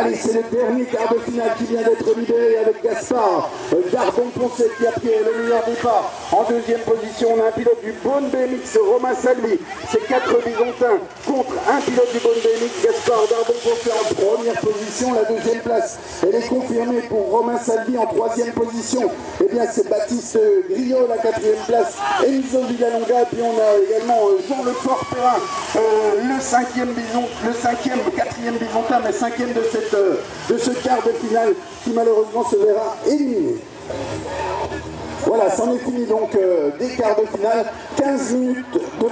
Allez, c'est le dernier quart de finale qui vient d'être libéré avec Gaspard Darbon-Poncet qui a pris le meilleur départ. En deuxième position, on a un pilote du Bonne BMX, Romain Salvi. C'est quatre Byzantins contre un pilote du Bonne BMX, Gaspard Darbon-Poncet en première position. La deuxième place, elle est confirmée pour Romain Salvi en troisième position. Eh bien, c'est Baptiste Griot, la quatrième place. Enzo Villalonga, puis on a également euh, Jean Le Fort-Perrin, euh, le cinquième bison, le cinquième, quatrième Byzantin, mais cinquième de, cette, euh, de ce quart de finale qui malheureusement se verra éliminé. Voilà, c'en est fini donc des quarts de finale. 15 minutes de